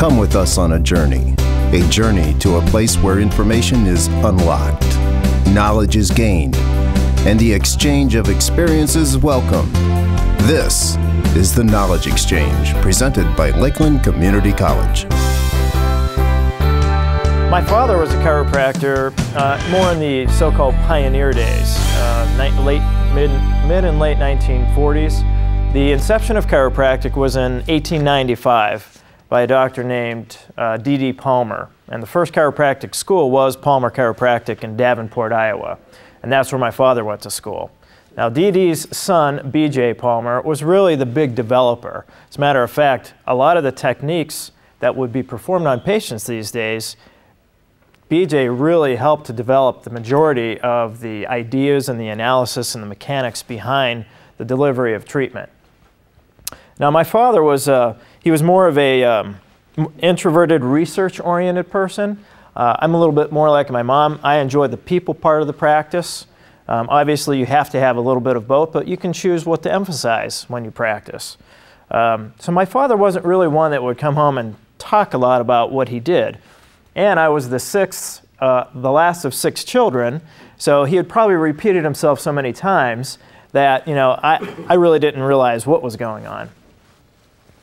Come with us on a journey, a journey to a place where information is unlocked, knowledge is gained, and the exchange of experiences welcome. This is the Knowledge Exchange, presented by Lakeland Community College. My father was a chiropractor uh, more in the so-called pioneer days, uh, late, mid, mid and late 1940s. The inception of chiropractic was in 1895 by a doctor named uh, D.D. Palmer. And the first chiropractic school was Palmer Chiropractic in Davenport, Iowa. And that's where my father went to school. Now, D.D.'s son, B.J. Palmer, was really the big developer. As a matter of fact, a lot of the techniques that would be performed on patients these days, B.J. really helped to develop the majority of the ideas and the analysis and the mechanics behind the delivery of treatment. Now, my father was uh, he was more of a um, introverted, research-oriented person. Uh, I'm a little bit more like my mom. I enjoy the people part of the practice. Um, obviously, you have to have a little bit of both, but you can choose what to emphasize when you practice. Um, so my father wasn't really one that would come home and talk a lot about what he did. And I was the sixth, uh, the last of six children, so he had probably repeated himself so many times that, you know, I, I really didn't realize what was going on.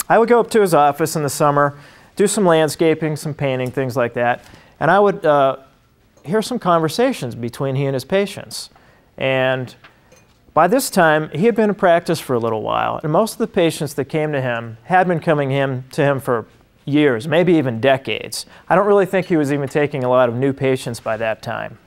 I would go up to his office in the summer, do some landscaping, some painting, things like that, and I would uh, hear some conversations between he and his patients. And by this time, he had been in practice for a little while, and most of the patients that came to him had been coming him, to him for years, maybe even decades. I don't really think he was even taking a lot of new patients by that time.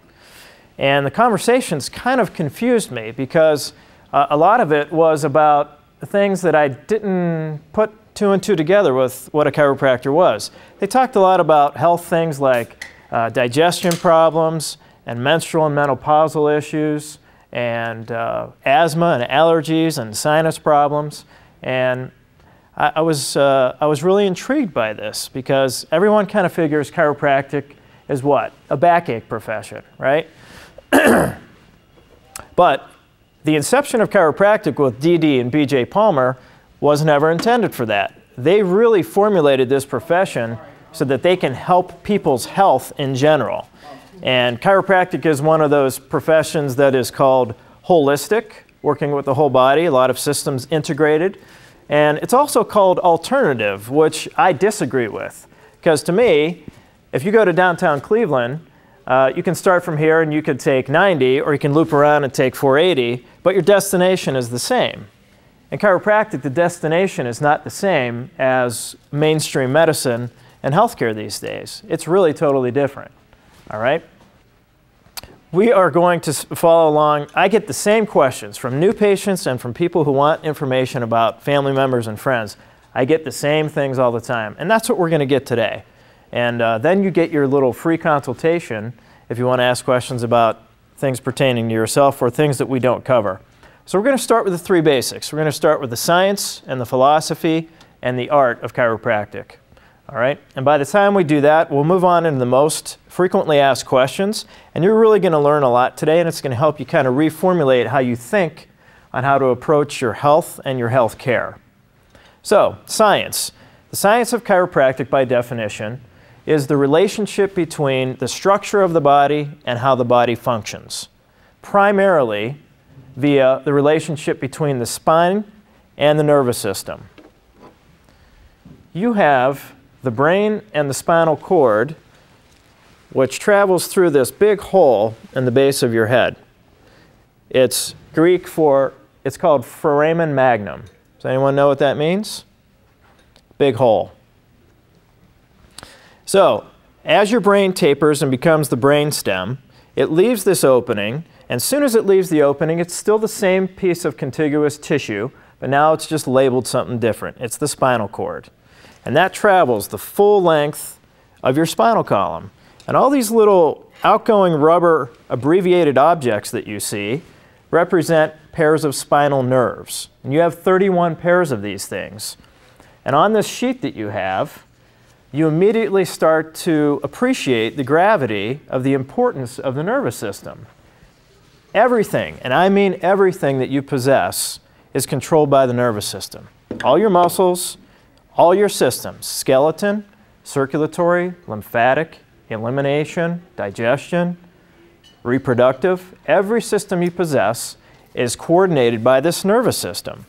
And the conversations kind of confused me because uh, a lot of it was about things that I didn't put two and two together with what a chiropractor was. They talked a lot about health things like uh, digestion problems and menstrual and menopausal issues and uh, asthma and allergies and sinus problems. And I, I was, uh, I was really intrigued by this because everyone kind of figures chiropractic is what? A backache profession, right? but the inception of chiropractic with DD and BJ Palmer was never intended for that. They really formulated this profession so that they can help people's health in general. And chiropractic is one of those professions that is called holistic, working with the whole body, a lot of systems integrated. And it's also called alternative, which I disagree with. Because to me, if you go to downtown Cleveland, uh, you can start from here and you could take 90, or you can loop around and take 480, but your destination is the same. In chiropractic, the destination is not the same as mainstream medicine and healthcare these days. It's really totally different. All right? We are going to follow along. I get the same questions from new patients and from people who want information about family members and friends. I get the same things all the time. And that's what we're going to get today. And uh, then you get your little free consultation if you want to ask questions about things pertaining to yourself or things that we don't cover. So we're going to start with the three basics. We're going to start with the science and the philosophy and the art of chiropractic. All right, and by the time we do that, we'll move on into the most frequently asked questions, and you're really going to learn a lot today, and it's going to help you kind of reformulate how you think on how to approach your health and your health care. So, science. The science of chiropractic, by definition, is the relationship between the structure of the body and how the body functions. Primarily, via the relationship between the spine and the nervous system. You have the brain and the spinal cord, which travels through this big hole in the base of your head. It's Greek for, it's called foramen magnum. Does anyone know what that means? Big hole. So, as your brain tapers and becomes the brain stem, it leaves this opening and as soon as it leaves the opening, it's still the same piece of contiguous tissue, but now it's just labeled something different. It's the spinal cord. And that travels the full length of your spinal column. And all these little outgoing rubber abbreviated objects that you see represent pairs of spinal nerves. And you have 31 pairs of these things. And on this sheet that you have, you immediately start to appreciate the gravity of the importance of the nervous system. Everything, and I mean everything that you possess, is controlled by the nervous system. All your muscles, all your systems skeleton, circulatory, lymphatic, elimination, digestion, reproductive. Every system you possess is coordinated by this nervous system.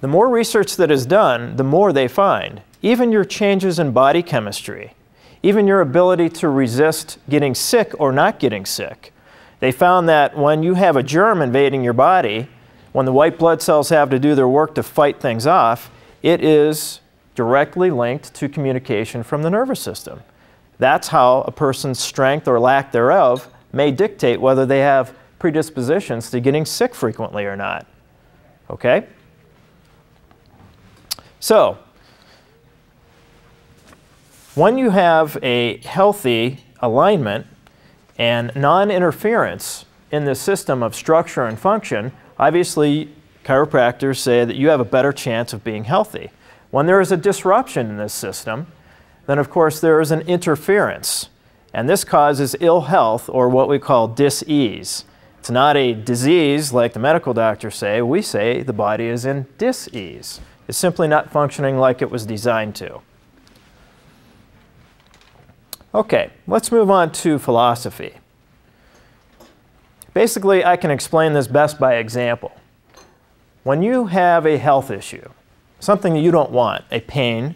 The more research that is done, the more they find. Even your changes in body chemistry, even your ability to resist getting sick or not getting sick. They found that when you have a germ invading your body, when the white blood cells have to do their work to fight things off, it is directly linked to communication from the nervous system. That's how a person's strength or lack thereof may dictate whether they have predispositions to getting sick frequently or not. Okay? So, when you have a healthy alignment and non interference in the system of structure and function, obviously chiropractors say that you have a better chance of being healthy. When there is a disruption in this system, then of course there is an interference. And this causes ill health or what we call dis-ease. It's not a disease like the medical doctors say. We say the body is in dis-ease. It's simply not functioning like it was designed to. Okay, let's move on to philosophy. Basically, I can explain this best by example. When you have a health issue, something that you don't want, a pain,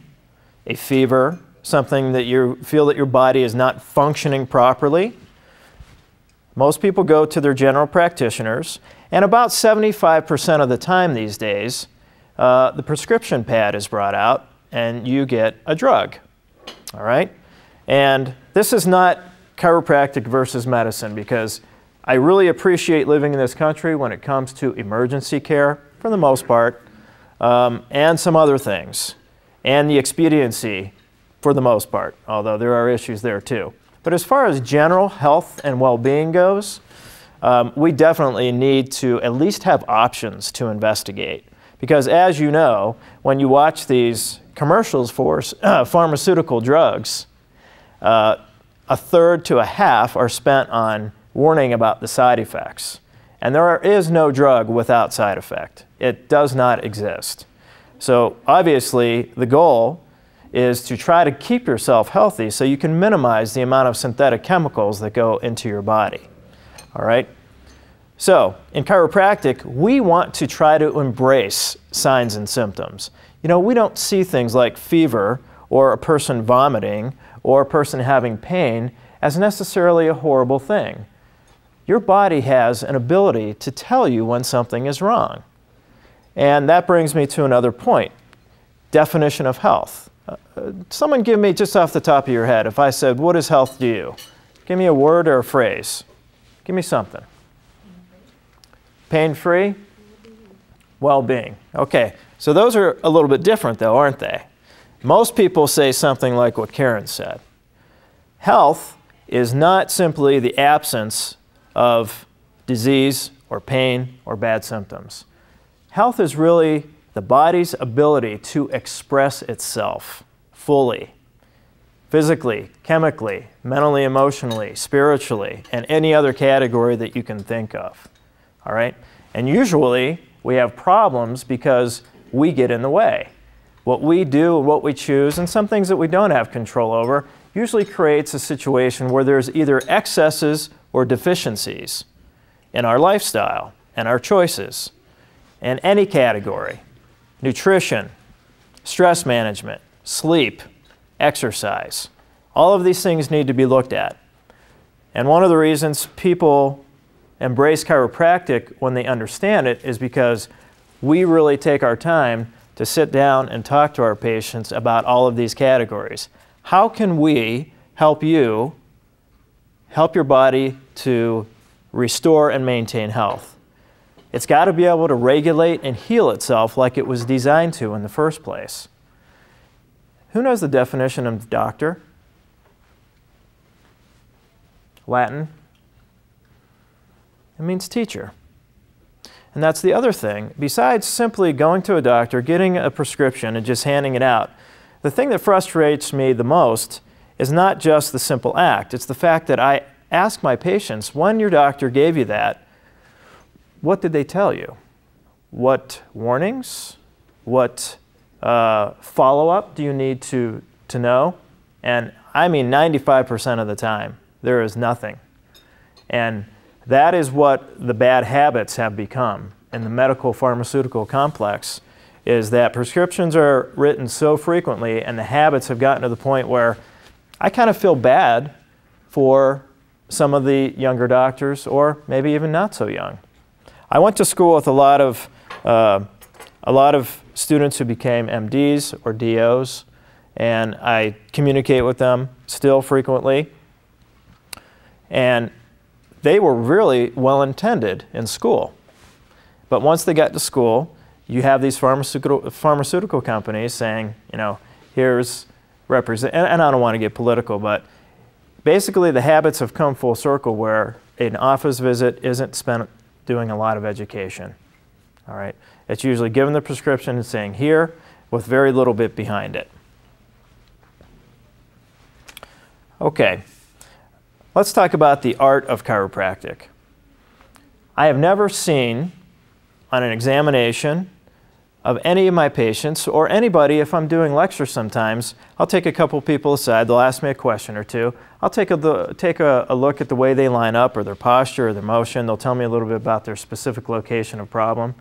a fever, something that you feel that your body is not functioning properly, most people go to their general practitioners, and about 75% of the time these days, uh, the prescription pad is brought out and you get a drug. All right? And this is not chiropractic versus medicine because I really appreciate living in this country when it comes to emergency care, for the most part, um, and some other things, and the expediency for the most part, although there are issues there too. But as far as general health and well being goes, um, we definitely need to at least have options to investigate. Because as you know, when you watch these commercials for uh, pharmaceutical drugs, uh, a third to a half are spent on warning about the side effects. And there is no drug without side effect. It does not exist. So obviously, the goal is to try to keep yourself healthy so you can minimize the amount of synthetic chemicals that go into your body. All right? So, in chiropractic, we want to try to embrace signs and symptoms. You know, we don't see things like fever or a person vomiting or a person having pain as necessarily a horrible thing. Your body has an ability to tell you when something is wrong. And that brings me to another point definition of health. Uh, someone give me just off the top of your head, if I said, What is health to you? Give me a word or a phrase. Give me something. Pain free? Well being. Okay, so those are a little bit different, though, aren't they? Most people say something like what Karen said Health is not simply the absence of disease or pain or bad symptoms. Health is really the body's ability to express itself fully physically, chemically, mentally, emotionally, spiritually, and any other category that you can think of. All right? And usually we have problems because we get in the way. What we do, and what we choose, and some things that we don't have control over usually creates a situation where there's either excesses or deficiencies in our lifestyle and our choices in any category nutrition, stress management, sleep, exercise. All of these things need to be looked at. And one of the reasons people embrace chiropractic when they understand it is because we really take our time to sit down and talk to our patients about all of these categories. How can we help you help your body to restore and maintain health? It's got to be able to regulate and heal itself like it was designed to in the first place. Who knows the definition of doctor? Latin? It means teacher. And that's the other thing. Besides simply going to a doctor, getting a prescription, and just handing it out, the thing that frustrates me the most is not just the simple act. It's the fact that I ask my patients, when your doctor gave you that, what did they tell you? What warnings? What uh, follow-up do you need to, to know? And I mean 95% of the time, there is nothing. And that is what the bad habits have become in the medical pharmaceutical complex is that prescriptions are written so frequently and the habits have gotten to the point where I kind of feel bad for some of the younger doctors or maybe even not so young. I went to school with a lot of, uh, a lot of students who became MDs or DOs and I communicate with them still frequently. And they were really well intended in school. But once they got to school, you have these pharmaceutical, pharmaceutical companies saying, you know, here's represent, and, and I don't want to get political, but basically the habits have come full circle where an office visit isn't spent doing a lot of education. All right, it's usually given the prescription and saying here with very little bit behind it. Okay, let's talk about the art of chiropractic. I have never seen on an examination of any of my patients or anybody, if I'm doing lectures sometimes, I'll take a couple people aside, they'll ask me a question or two. I'll take, a, take a, a, look at the way they line up or their posture or their motion. They'll tell me a little bit about their specific location of problem.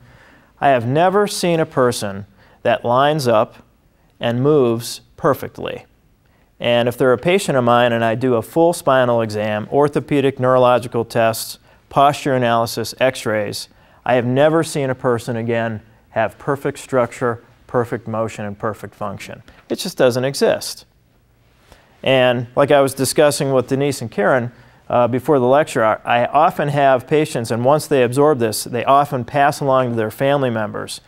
I have never seen a person that lines up and moves perfectly. And if they're a patient of mine and I do a full spinal exam, orthopedic neurological tests, posture analysis, x-rays, I have never seen a person again have perfect structure, perfect motion, and perfect function. It just doesn't exist. And like I was discussing with Denise and Karen uh, before the lecture, I often have patients, and once they absorb this, they often pass along to their family members.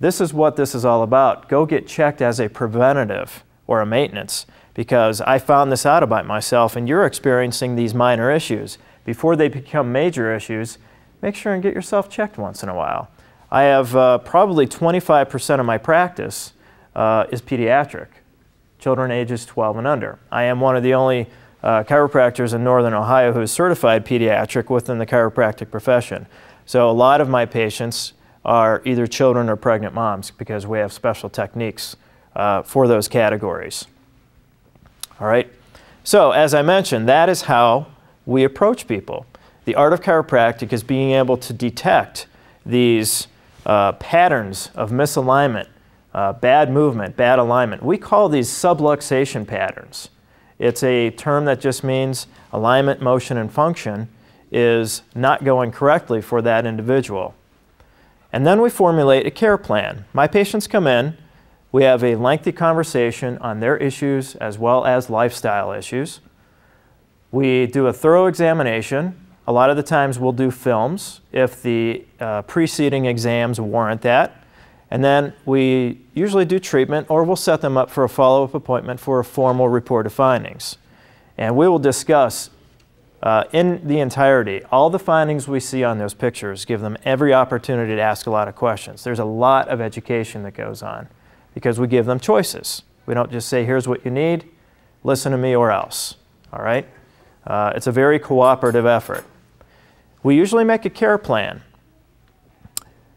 This is what this is all about. Go get checked as a preventative or a maintenance because I found this out about myself and you're experiencing these minor issues. Before they become major issues, make sure and get yourself checked once in a while. I have uh, probably 25% of my practice uh, is pediatric, children ages 12 and under. I am one of the only uh, chiropractors in Northern Ohio who is certified pediatric within the chiropractic profession. So a lot of my patients are either children or pregnant moms because we have special techniques uh, for those categories. All right. So as I mentioned, that is how we approach people. The art of chiropractic is being able to detect these uh, patterns of misalignment, uh, bad movement, bad alignment. We call these subluxation patterns. It's a term that just means alignment, motion, and function is not going correctly for that individual. And then we formulate a care plan. My patients come in, we have a lengthy conversation on their issues as well as lifestyle issues. We do a thorough examination a lot of the times we'll do films if the uh, preceding exams warrant that. And then we usually do treatment or we'll set them up for a follow-up appointment for a formal report of findings. And we will discuss uh, in the entirety all the findings we see on those pictures, give them every opportunity to ask a lot of questions. There's a lot of education that goes on because we give them choices. We don't just say, here's what you need, listen to me or else. All right? Uh, it's a very cooperative effort. We usually make a care plan.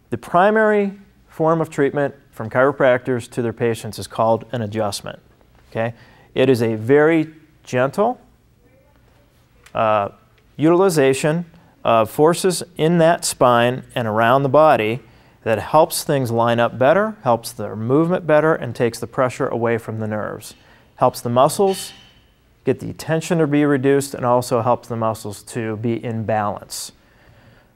The primary form of treatment from chiropractors to their patients is called an adjustment. Okay? It is a very gentle uh, utilization of forces in that spine and around the body that helps things line up better, helps their movement better, and takes the pressure away from the nerves. Helps the muscles get the tension to be reduced and also helps the muscles to be in balance.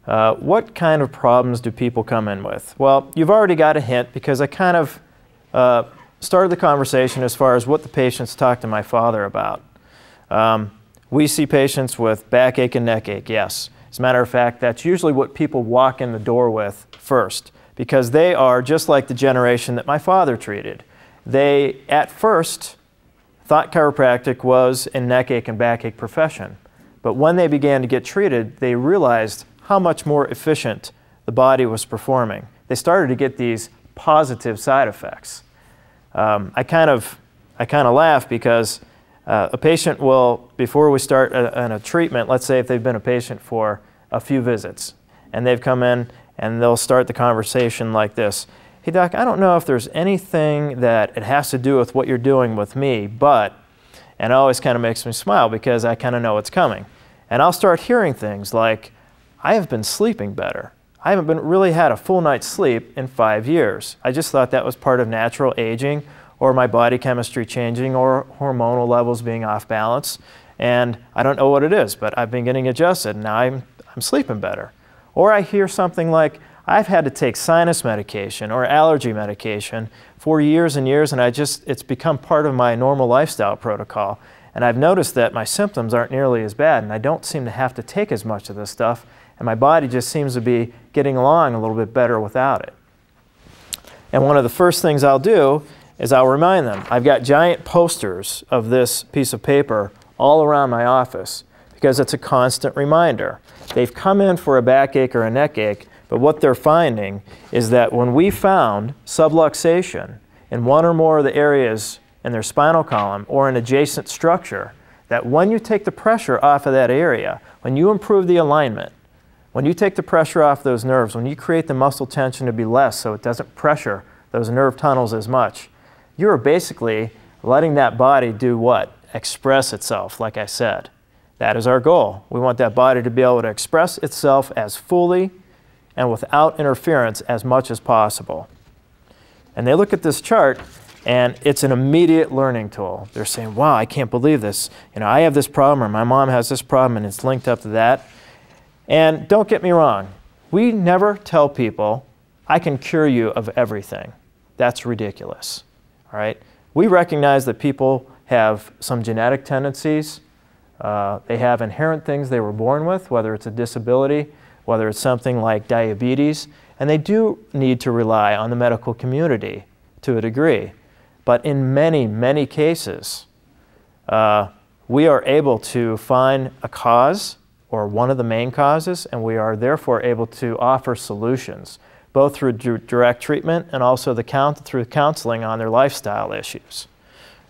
Uh, what kind of problems do people come in with? Well, you've already got a hint because I kind of uh, started the conversation as far as what the patients talk to my father about. Um, we see patients with backache and neck ache, yes. As a matter of fact, that's usually what people walk in the door with first because they are just like the generation that my father treated. They, at first, thought chiropractic was a neck ache and back ache profession. But when they began to get treated, they realized how much more efficient the body was performing. They started to get these positive side effects. Um, I kind of, I kind of laugh because uh, a patient will, before we start a, a, treatment, let's say if they've been a patient for a few visits, and they've come in and they'll start the conversation like this. hey, doc, I don't know if there's anything that it has to do with what you're doing with me, but, and it always kind of makes me smile because I kind of know it's coming. And I'll start hearing things like, I have been sleeping better. I haven't been really had a full night's sleep in five years. I just thought that was part of natural aging or my body chemistry changing or hormonal levels being off balance. And I don't know what it is, but I've been getting adjusted and now I'm, I'm sleeping better. Or I hear something like, I've had to take sinus medication or allergy medication for years and years, and I just, it's become part of my normal lifestyle protocol. And I've noticed that my symptoms aren't nearly as bad, and I don't seem to have to take as much of this stuff, and my body just seems to be getting along a little bit better without it. And one of the first things I'll do is I'll remind them. I've got giant posters of this piece of paper all around my office because it's a constant reminder. They've come in for a backache or a neck ache, but what they're finding is that when we found subluxation in one or more of the areas in their spinal column or an adjacent structure, that when you take the pressure off of that area, when you improve the alignment, when you take the pressure off those nerves, when you create the muscle tension to be less so it doesn't pressure those nerve tunnels as much, you are basically letting that body do what? Express itself, like I said. That is our goal. We want that body to be able to express itself as fully and without interference as much as possible. And they look at this chart and it's an immediate learning tool. They're saying, wow, I can't believe this. You know, I have this problem or my mom has this problem and it's linked up to that. And don't get me wrong, we never tell people, I can cure you of everything. That's ridiculous. All right? We recognize that people have some genetic tendencies. Uh, they have inherent things they were born with, whether it's a disability, whether it's something like diabetes, and they do need to rely on the medical community to a degree. But in many, many cases, uh, we are able to find a cause or one of the main causes, and we are therefore able to offer solutions, both through direct treatment and also the count through counseling on their lifestyle issues.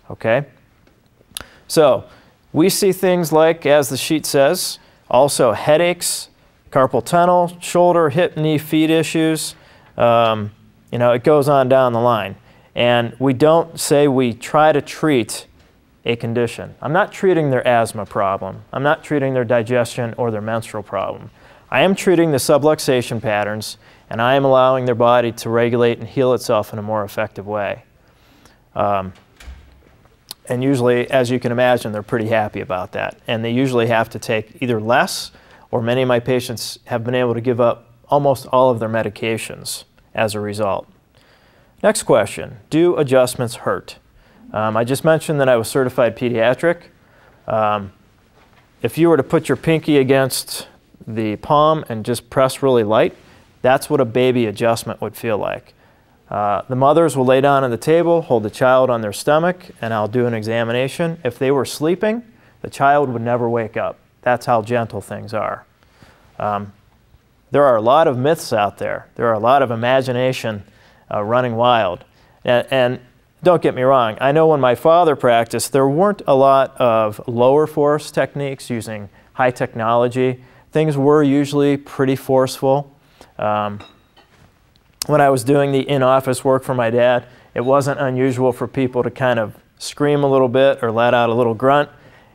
Okay? So, we see things like, as the sheet says, also headaches, carpal tunnel, shoulder, hip, knee, feet issues. Um, you know, it goes on down the line. And we don't say we try to treat a condition. I'm not treating their asthma problem. I'm not treating their digestion or their menstrual problem. I am treating the subluxation patterns and I am allowing their body to regulate and heal itself in a more effective way. Um, and usually, as you can imagine, they're pretty happy about that. And they usually have to take either less or many of my patients have been able to give up almost all of their medications as a result. Next question, do adjustments hurt? Um, I just mentioned that I was certified pediatric. Um, if you were to put your pinky against the palm and just press really light, that's what a baby adjustment would feel like. Uh, the mothers will lay down on the table, hold the child on their stomach, and I'll do an examination. If they were sleeping, the child would never wake up. That's how gentle things are. Um, there are a lot of myths out there. There are a lot of imagination uh, running wild. And, and, don't get me wrong, I know when my father practiced, there weren't a lot of lower force techniques using high technology. Things were usually pretty forceful. Um, when I was doing the in office work for my dad, it wasn't unusual for people to kind of scream a little bit or let out a little grunt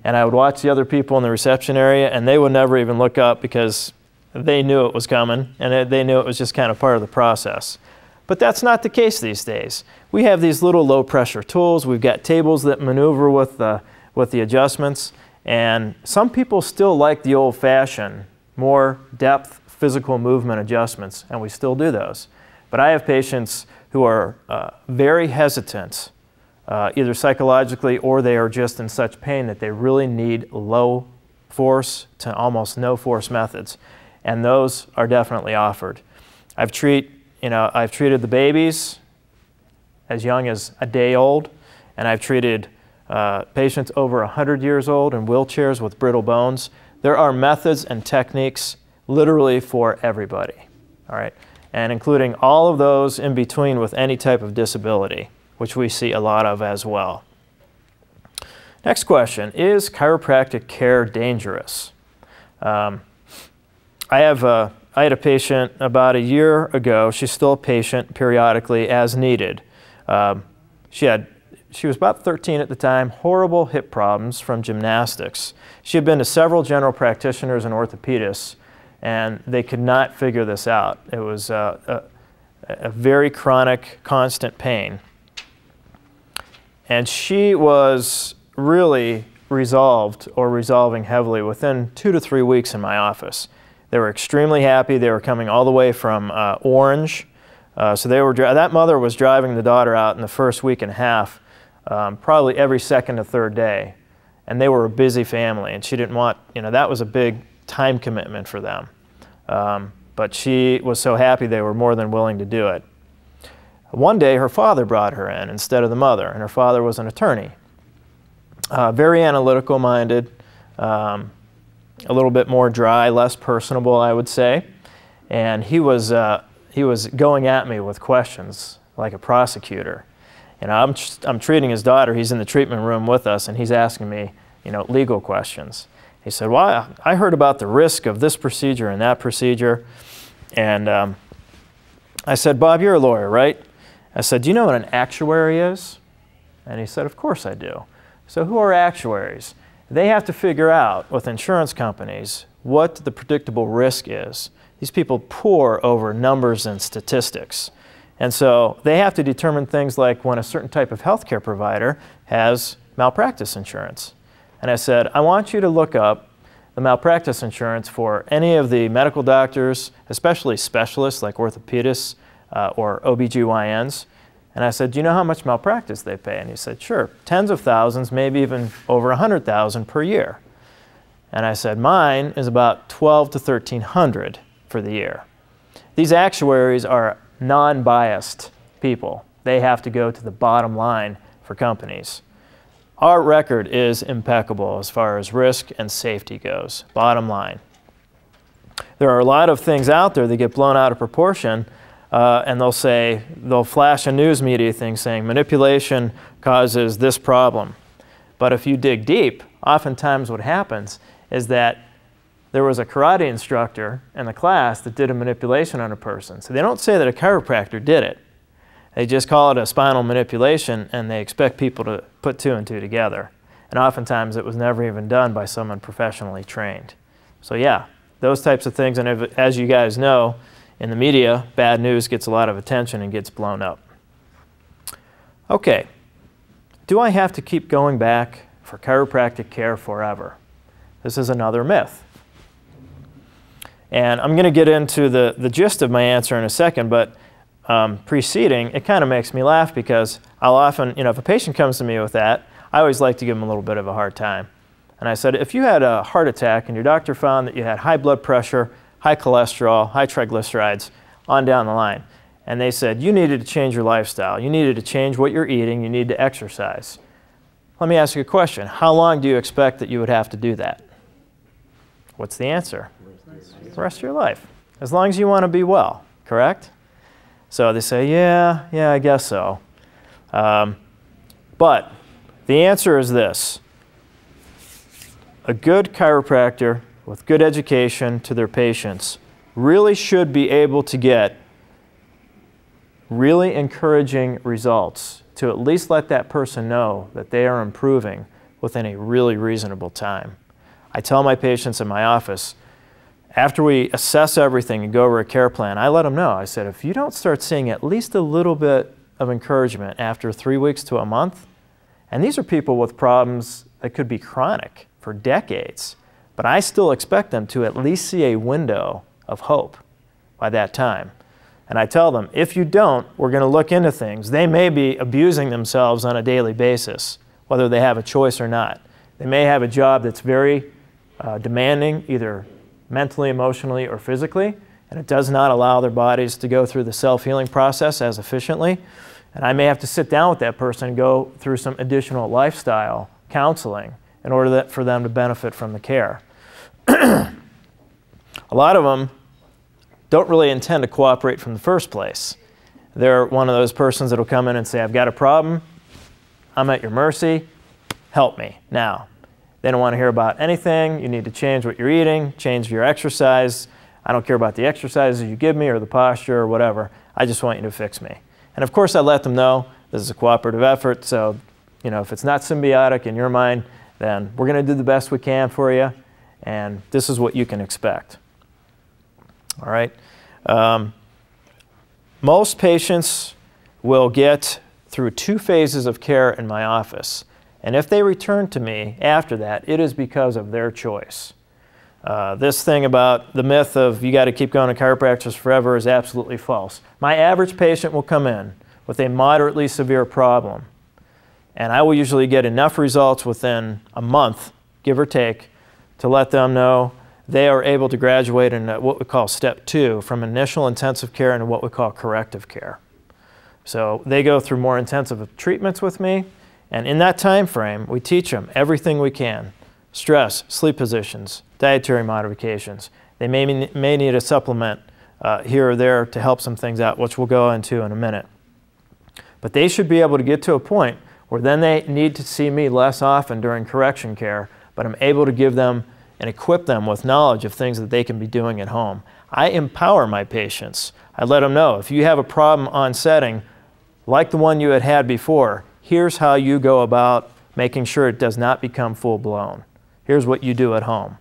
and I would watch the other people in the reception area, and they would never even look up because they knew it was coming, and they knew it was just kind of part of the process. But that's not the case these days. We have these little low pressure tools. We've got tables that maneuver with the, with the adjustments. And some people still like the old fashioned, more depth physical movement adjustments, and we still do those. But I have patients who are uh, very hesitant uh, either psychologically or they are just in such pain that they really need low force to almost no force methods. And those are definitely offered. I've treat, you know, I've treated the babies as young as a day old, and I've treated uh, patients over 100 years old in wheelchairs with brittle bones. There are methods and techniques literally for everybody, all right, and including all of those in between with any type of disability which we see a lot of as well. Next question Is chiropractic care dangerous? Um, I have a, I had a patient about a year ago. She's still a patient periodically as needed. Um, she had she was about 13 at the time, horrible hip problems from gymnastics. She had been to several general practitioners and orthopedists, and they could not figure this out. It was uh, a, a very chronic, constant pain. And she was really resolved or resolving heavily within two to three weeks in my office. They were extremely happy. They were coming all the way from uh, Orange. Uh, so they were that mother was driving the daughter out in the first week and a half, um, probably every second or third day. And they were a busy family, and she didn't want, you know, that was a big time commitment for them. Um, but she was so happy they were more than willing to do it. One day, her father brought her in instead of the mother, and her father was an attorney. Uh, very analytical minded, um, a little bit more dry, less personable, I would say. And he was, uh, he was going at me with questions like a prosecutor. And I'm, I'm treating his daughter, he's in the treatment room with us, and he's asking me, you know, legal questions. He said, Well, I heard about the risk of this procedure and that procedure. And um, I said, Bob, you're a lawyer, right? I said, Do you know what an actuary is? And he said, Of course I do. So, who are actuaries? They have to figure out with insurance companies what the predictable risk is. These people pore over numbers and statistics. And so they have to determine things like when a certain type of healthcare provider has malpractice insurance. And I said, I want you to look up the malpractice insurance for any of the medical doctors, especially specialists like orthopedists uh, or OBGYNs. And I said, Do you know how much malpractice they pay? And he said, Sure, tens of thousands, maybe even over 100,000 per year. And I said, Mine is about 12 to 1300 for the year. These actuaries are non biased people, they have to go to the bottom line for companies. Our record is impeccable as far as risk and safety goes, bottom line. There are a lot of things out there that get blown out of proportion, uh, and they'll say, they'll flash a news media thing saying manipulation causes this problem. But if you dig deep, oftentimes what happens is that there was a karate instructor in the class that did a manipulation on a person. So they don't say that a chiropractor did it. They just call it a spinal manipulation and they expect people to put two and two together. And oftentimes it was never even done by someone professionally trained. So, yeah, those types of things. And if, as you guys know, in the media, bad news gets a lot of attention and gets blown up. Okay, do I have to keep going back for chiropractic care forever? This is another myth. And I'm going to get into the, the gist of my answer in a second, but um, preceding, it kind of makes me laugh because I'll often, you know, if a patient comes to me with that, I always like to give them a little bit of a hard time. And I said, if you had a heart attack and your doctor found that you had high blood pressure, high cholesterol, high triglycerides, on down the line, and they said, you needed to change your lifestyle, you needed to change what you're eating, you need to exercise. Let me ask you a question. How long do you expect that you would have to do that? What's the answer? The rest of your life. As long as you want to be well, correct? So they say, yeah, yeah, I guess so. Um, but the answer is this a good chiropractor with good education to their patients really should be able to get really encouraging results to at least let that person know that they are improving within a really reasonable time. I tell my patients in my office, after we assess everything and go over a care plan, I let them know. I said, if you don't start seeing at least a little bit of encouragement after three weeks to a month, and these are people with problems that could be chronic for decades, but I still expect them to at least see a window of hope by that time. And I tell them, if you don't, we're going to look into things. They may be abusing themselves on a daily basis, whether they have a choice or not. They may have a job that's very uh, demanding, either mentally, emotionally, or physically, and it does not allow their bodies to go through the self healing process as efficiently. And I may have to sit down with that person and go through some additional lifestyle counseling in order that, for them to benefit from the care. a lot of them don't really intend to cooperate from the first place. They're one of those persons that will come in and say, I've got a problem, I'm at your mercy, help me now. They don't want to hear about anything. You need to change what you're eating, change your exercise. I don't care about the exercises you give me or the posture or whatever. I just want you to fix me. And of course, I let them know this is a cooperative effort. So, you know, if it's not symbiotic in your mind, then we're going to do the best we can for you. And this is what you can expect. All right. Um, most patients will get through two phases of care in my office. And if they return to me after that, it is because of their choice. Uh, this thing about the myth of you got to keep going to chiropractors forever is absolutely false. My average patient will come in with a moderately severe problem, and I will usually get enough results within a month, give or take, to let them know they are able to graduate in what we call step two from initial intensive care into what we call corrective care. So they go through more intensive treatments with me, and in that time frame, we teach them everything we can stress, sleep positions, dietary modifications. They may, may need a supplement uh, here or there to help some things out, which we'll go into in a minute. But they should be able to get to a point where then they need to see me less often during correction care, but I'm able to give them and equip them with knowledge of things that they can be doing at home. I empower my patients. I let them know if you have a problem on setting like the one you had had before, here's how you go about making sure it does not become full blown. Here's what you do at home.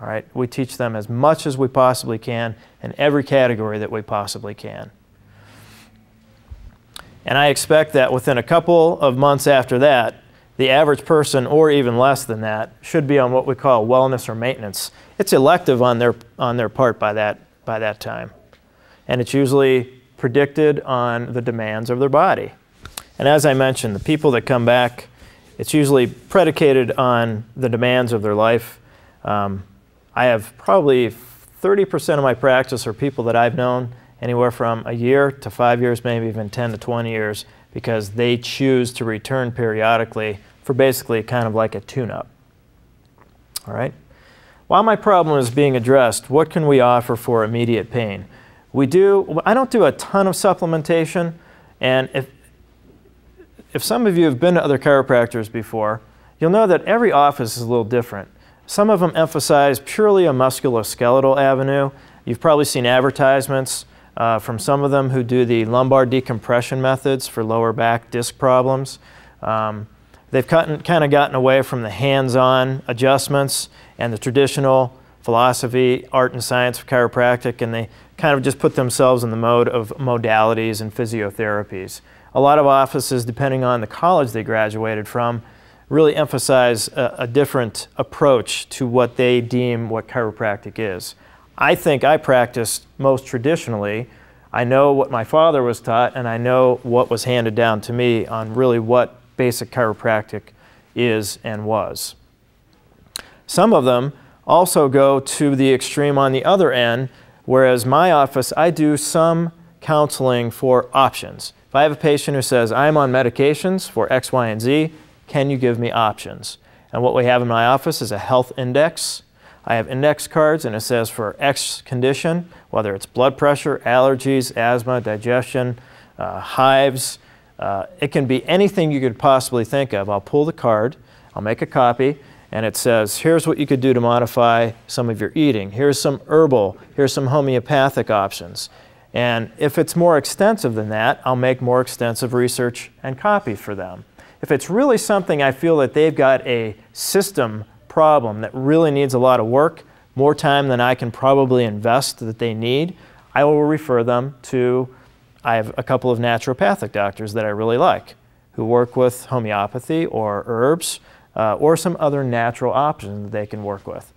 All right, we teach them as much as we possibly can in every category that we possibly can. And I expect that within a couple of months after that, the average person, or even less than that, should be on what we call wellness or maintenance. It's elective on their, on their part by that, by that time. And it's usually predicted on the demands of their body. And as I mentioned, the people that come back, it's usually predicated on the demands of their life. Um, I have probably 30% of my practice are people that I've known anywhere from a year to five years, maybe even 10 to 20 years, because they choose to return periodically for basically kind of like a tune-up. All right? While my problem is being addressed, what can we offer for immediate pain? We do, I don't do a ton of supplementation, and if, if some of you have been to other chiropractors before, you'll know that every office is a little different. Some of them emphasize purely a musculoskeletal avenue. You've probably seen advertisements uh, from some of them who do the lumbar decompression methods for lower back disc problems. Um, they've kind of gotten away from the hands-on adjustments and the traditional philosophy, art, and science of chiropractic, and they kind of just put themselves in the mode of modalities and physiotherapies. A lot of offices, depending on the college they graduated from, really emphasize a, a different approach to what they deem what chiropractic is. I think I practiced most traditionally. I know what my father was taught, and I know what was handed down to me on really what basic chiropractic is and was. Some of them also go to the extreme on the other end, whereas my office, I do some counseling for options. If I have a patient who says, I'm on medications for X, Y, and Z, can you give me options? And what we have in my office is a health index I have index cards and it says for X condition, whether it's blood pressure, allergies, asthma, digestion, uh, hives, uh, it can be anything you could possibly think of. I'll pull the card, I'll make a copy, and it says, here's what you could do to modify some of your eating. Here's some herbal, here's some homeopathic options. And if it's more extensive than that, I'll make more extensive research and copy for them. If it's really something I feel that they've got a system problem that really needs a lot of work, more time than I can probably invest that they need, I will refer them to, I have a couple of naturopathic doctors that I really like who work with homeopathy or herbs uh, or some other natural options that they can work with.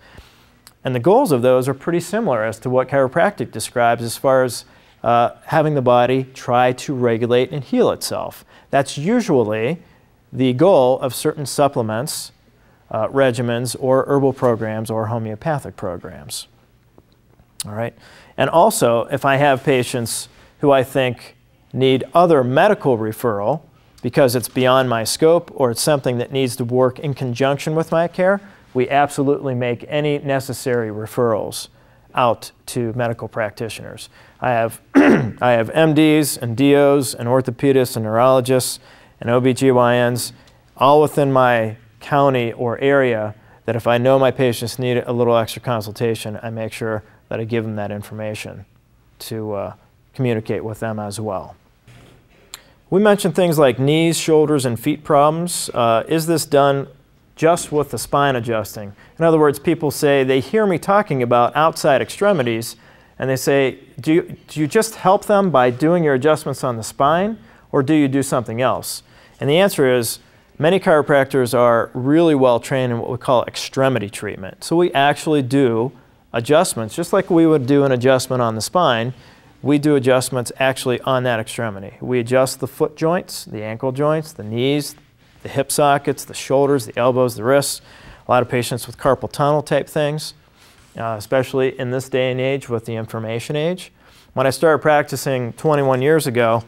And the goals of those are pretty similar as to what chiropractic describes as far as uh, having the body try to regulate and heal itself. That's usually the goal of certain supplements uh, regimens or herbal programs or homeopathic programs. All right. And also, if I have patients who I think need other medical referral because it's beyond my scope or it's something that needs to work in conjunction with my care, we absolutely make any necessary referrals out to medical practitioners. I have, I have MDs and DOs and orthopedists and neurologists and OBGYNs all within my county or area that if I know my patients need a little extra consultation, I make sure that I give them that information to uh, communicate with them as well. We mentioned things like knees, shoulders, and feet problems. Uh, is this done just with the spine adjusting? In other words, people say they hear me talking about outside extremities and they say, do you, do you just help them by doing your adjustments on the spine or do you do something else? And the answer is many chiropractors are really well trained in what we call extremity treatment. So we actually do adjustments, just like we would do an adjustment on the spine, we do adjustments actually on that extremity. We adjust the foot joints, the ankle joints, the knees, the hip sockets, the shoulders, the elbows, the wrists. A lot of patients with carpal tunnel type things, uh, especially in this day and age with the information age. When I started practicing 21 years ago,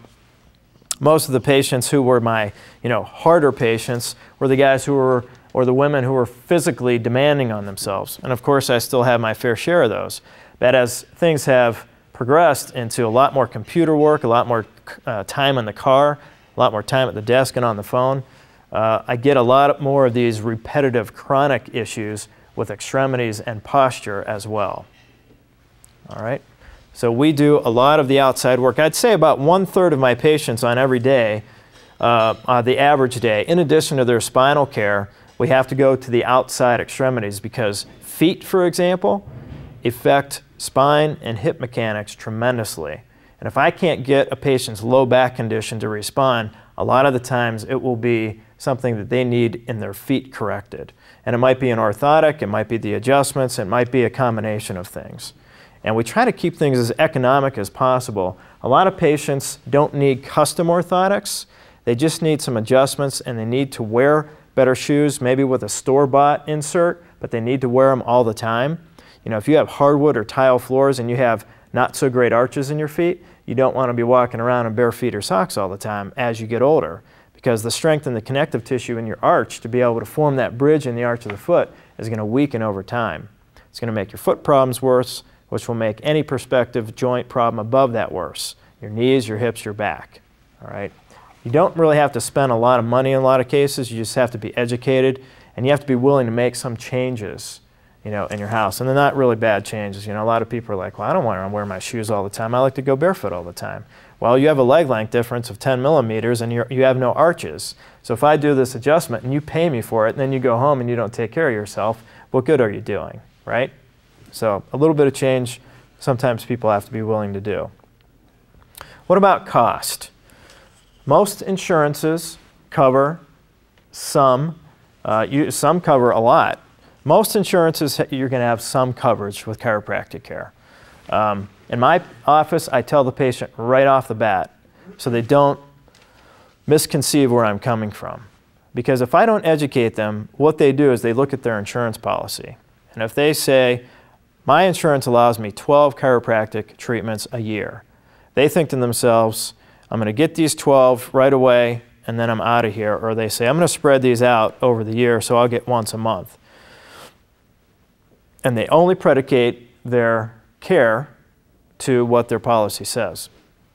most of the patients who were my you know, harder patients were the guys who were or the women who were physically demanding on themselves. And of course, I still have my fair share of those. But as things have progressed into a lot more computer work, a lot more uh, time in the car, a lot more time at the desk and on the phone, uh, I get a lot more of these repetitive chronic issues with extremities and posture as well. All right? So we do a lot of the outside work. I'd say about one third of my patients on every day, uh, uh, the average day, in addition to their spinal care, we have to go to the outside extremities because feet, for example, affect spine and hip mechanics tremendously. And if I can't get a patient's low back condition to respond, a lot of the times it will be something that they need in their feet corrected. And it might be an orthotic, it might be the adjustments, it might be a combination of things. And we try to keep things as economic as possible. A lot of patients don't need custom orthotics, they just need some adjustments and they need to wear better shoes, maybe with a store-bought insert, but they need to wear them all the time. You know, if you have hardwood or tile floors and you have not so great arches in your feet, you don't want to be walking around in bare feet or socks all the time as you get older because the strength in the connective tissue in your arch to be able to form that bridge in the arch of the foot is going to weaken over time. It's going to make your foot problems worse, which will make any prospective joint problem above that worse. Your knees, your hips, your back. All right? You don't really have to spend a lot of money in a lot of cases. You just have to be educated and you have to be willing to make some changes you know, in your house. And they're not really bad changes. You know, a lot of people are like, well, I don't want to wear my shoes all the time. I like to go barefoot all the time. Well, you have a leg length difference of 10 millimeters and you have no arches. So if I do this adjustment and you pay me for it and then you go home and you don't take care of yourself, what good are you doing, right? So a little bit of change sometimes people have to be willing to do. What about cost? Most insurances cover some, uh, you, some cover a lot. Most insurances, you're going to have some coverage with chiropractic care. Um, in my office, I tell the patient right off the bat so they don't misconceive where I'm coming from. Because if I don't educate them, what they do is they look at their insurance policy. And if they say, my insurance allows me 12 chiropractic treatments a year, they think to themselves, I'm going to get these 12 right away and then I'm out of here. Or they say, I'm going to spread these out over the year so I'll get once a month. And they only predicate their care to what their policy says.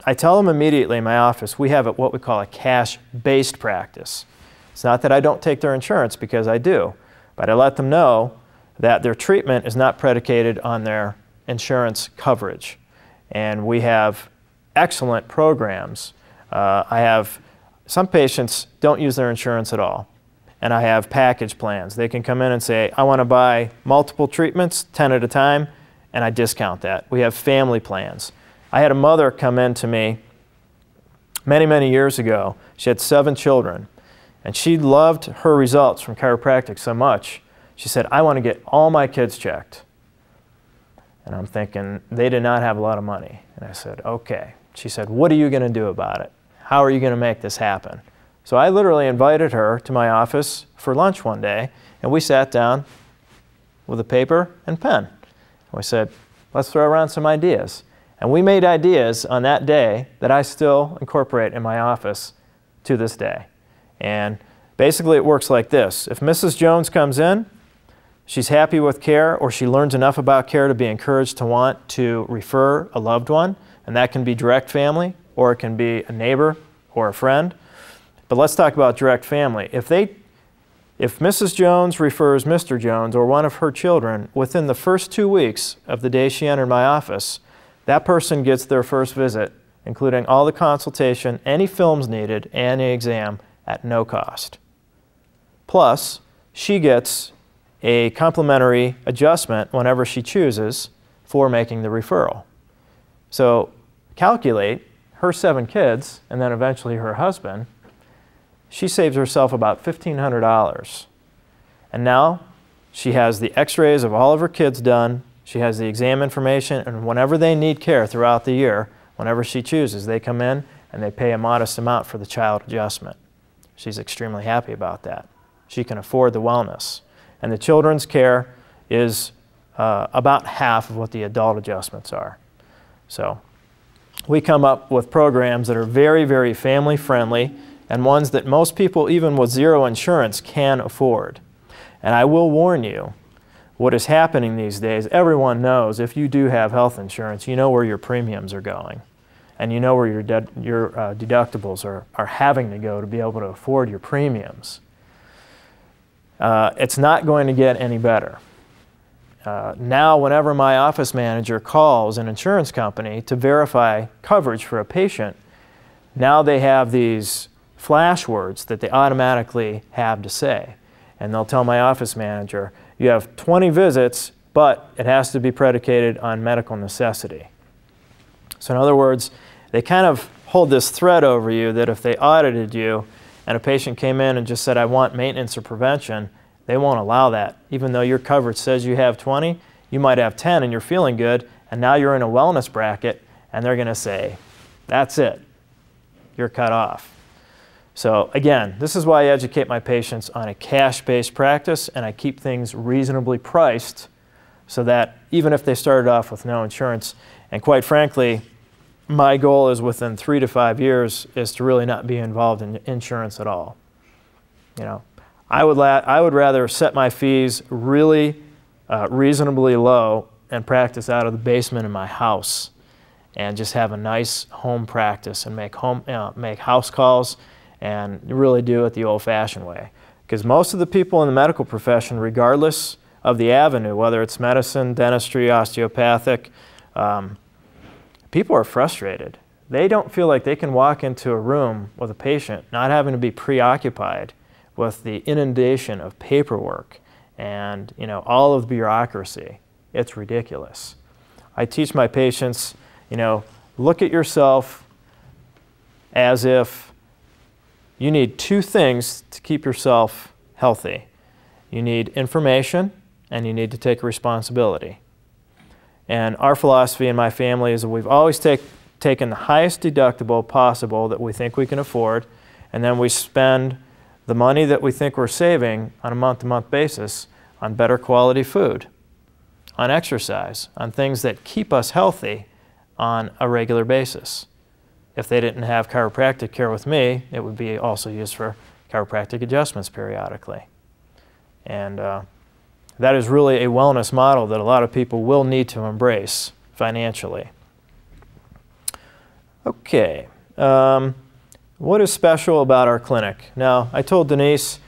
I tell them immediately in my office, we have what we call a cash-based practice. It's not that I don't take their insurance because I do, but I let them know that their treatment is not predicated on their insurance coverage. And we have excellent programs. Uh, I have some patients don't use their insurance at all. And I have package plans. They can come in and say, I want to buy multiple treatments, 10 at a time, and I discount that. We have family plans. I had a mother come in to me many, many years ago. She had seven children, and she loved her results from chiropractic so much. She said, I want to get all my kids checked. And I'm thinking, they did not have a lot of money. And I said, okay. She said, What are you going to do about it? How are you going to make this happen? So I literally invited her to my office for lunch one day, and we sat down with a paper and pen. And we said, Let's throw around some ideas. And we made ideas on that day that I still incorporate in my office to this day. And basically, it works like this if Mrs. Jones comes in, she's happy with care, or she learns enough about care to be encouraged to want to refer a loved one and that can be direct family, or it can be a neighbor or a friend. But let's talk about direct family. If they If Mrs. Jones refers Mr. Jones or one of her children within the first two weeks of the day she entered my office, that person gets their first visit, including all the consultation, any films needed, and exam at no cost. Plus, she gets a complimentary adjustment whenever she chooses for making the referral. So calculate her seven kids and then eventually her husband, she saves herself about $1,500. And now she has the x rays of all of her kids done, she has the exam information, and whenever they need care throughout the year, whenever she chooses, they come in and they pay a modest amount for the child adjustment. She's extremely happy about that. She can afford the wellness. And the children's care is uh, about half of what the adult adjustments are. So we come up with programs that are very, very family friendly and ones that most people, even with zero insurance, can afford. And I will warn you, what is happening these days, everyone knows if you do have health insurance, you know where your premiums are going. And you know where your, de your uh, deductibles are, are having to go to be able to afford your premiums. Uh, it's not going to get any better. Uh, now, whenever my office manager calls an insurance company to verify coverage for a patient, now they have these flash words that they automatically have to say. And they'll tell my office manager, you have 20 visits, but it has to be predicated on medical necessity. So, in other words, they kind of hold this threat over you that if they audited you and a patient came in and just said, I want maintenance or prevention, they won't allow that. Even though your coverage says you have 20, you might have 10 and you're feeling good, and now you're in a wellness bracket, and they're going to say, that's it. You're cut off. So again, this is why I educate my patients on a cash-based practice, and I keep things reasonably priced so that even if they started off with no insurance, and quite frankly, my goal is within three to five years is to really not be involved in insurance at all. You know, I would, I would rather set my fees really uh, reasonably low and practice out of the basement in my house and just have a nice home practice and make, home, uh, make house calls and really do it the old fashioned way. Because most of the people in the medical profession, regardless of the avenue, whether it's medicine, dentistry, osteopathic, um, people are frustrated. They don't feel like they can walk into a room with a patient not having to be preoccupied with the inundation of paperwork and you know all of the bureaucracy. It's ridiculous. I teach my patients, you know, look at yourself as if you need two things to keep yourself healthy. You need information and you need to take responsibility. And our philosophy in my family is that we've always take, taken the highest deductible possible that we think we can afford, and then we spend the money that we think we're saving on a month to month basis on better quality food, on exercise, on things that keep us healthy on a regular basis. If they didn't have chiropractic care with me, it would be also used for chiropractic adjustments periodically. And uh, that is really a wellness model that a lot of people will need to embrace financially. Okay. Um, what is special about our clinic? Now, I told Denise,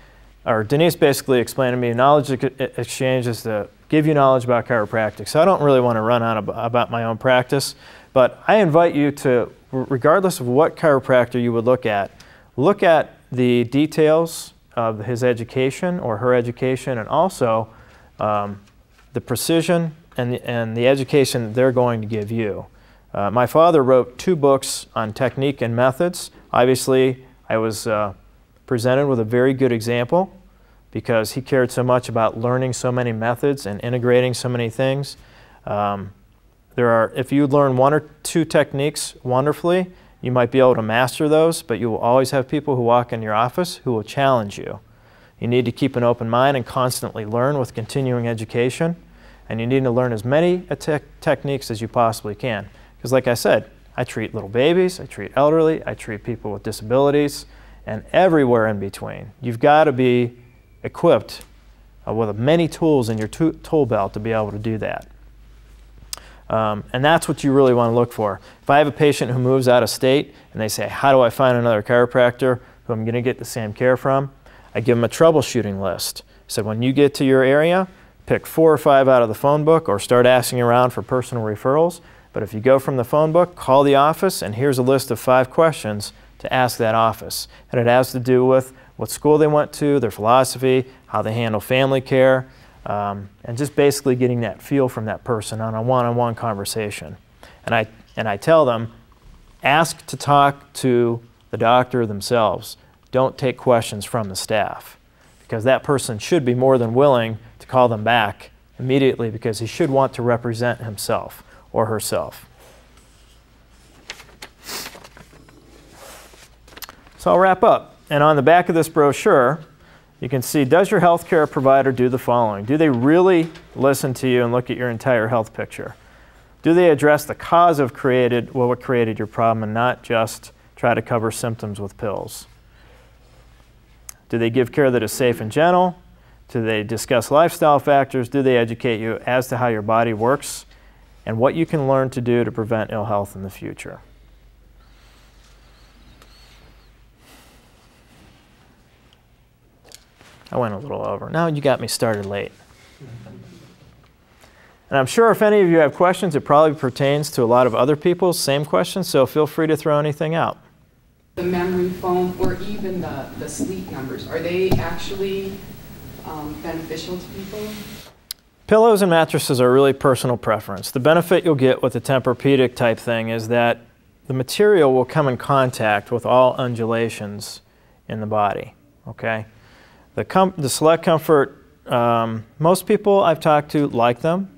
or Denise basically explained to me, knowledge exchange is to give you knowledge about chiropractic. So I don't really want to run on about my own practice, but I invite you to, regardless of what chiropractor you would look at, look at the details of his education or her education and also um, the precision and the, and the education they're going to give you. Uh, my father wrote two books on technique and methods. Obviously, I was uh, presented with a very good example because he cared so much about learning so many methods and integrating so many things. Um, there are, if you learn one or two techniques wonderfully, you might be able to master those, but you will always have people who walk in your office who will challenge you. You need to keep an open mind and constantly learn with continuing education, and you need to learn as many te techniques as you possibly can. Because like I said, I treat little babies, I treat elderly, I treat people with disabilities, and everywhere in between. You've got to be equipped uh, with many tools in your tool belt to be able to do that. Um, and that's what you really want to look for. If I have a patient who moves out of state and they say, how do I find another chiropractor who I'm going to get the same care from? I give them a troubleshooting list. So when you get to your area, pick four or five out of the phone book or start asking around for personal referrals. But if you go from the phone book, call the office, and here's a list of five questions to ask that office. And it has to do with what school they went to, their philosophy, how they handle family care, um, and just basically getting that feel from that person on a one-on-one conversation. And I, and I tell them, ask to talk to the doctor themselves. Don't take questions from the staff because that person should be more than willing to call them back immediately because he should want to represent himself or herself. So I'll wrap up. And on the back of this brochure, you can see, does your healthcare provider do the following? Do they really listen to you and look at your entire health picture? Do they address the cause of created, well, what created your problem and not just try to cover symptoms with pills? Do they give care that is safe and gentle? Do they discuss lifestyle factors? Do they educate you as to how your body works and what you can learn to do to prevent ill health in the future? I went a little over. Now you got me started late. And I'm sure if any of you have questions, it probably pertains to a lot of other people's same questions, so feel free to throw anything out. The memory foam or even the, the sleep numbers, are they actually um, beneficial to people? Pillows and mattresses are really personal preference. The benefit you'll get with the Tempur-Pedic type thing is that the material will come in contact with all undulations in the body, okay? The, com- the Select Comfort, um, most people I've talked to like them,